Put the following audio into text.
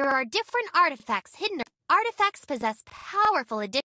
There are different artifacts hidden. Artifacts possess powerful additions.